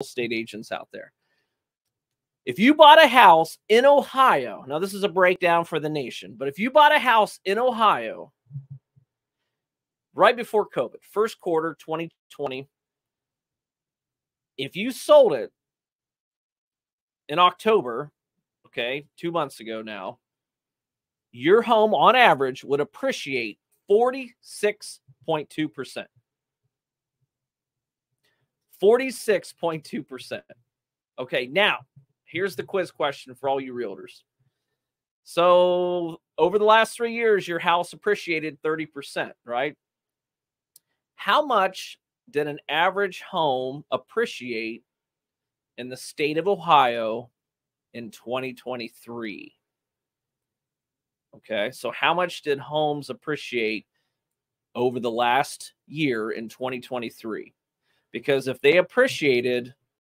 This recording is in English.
estate agents out there. If you bought a house in Ohio, now this is a breakdown for the nation, but if you bought a house in Ohio right before COVID, first quarter 2020, if you sold it in October, okay, two months ago now, your home on average would appreciate 46.2%. 46.2%. Okay, now here's the quiz question for all you realtors. So, over the last three years, your house appreciated 30%, right? How much did an average home appreciate in the state of Ohio in 2023? Okay, so how much did homes appreciate over the last year in 2023? Because if they appreciated